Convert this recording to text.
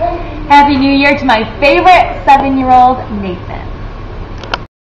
Happy New Year to my favorite seven-year-old, Nathan.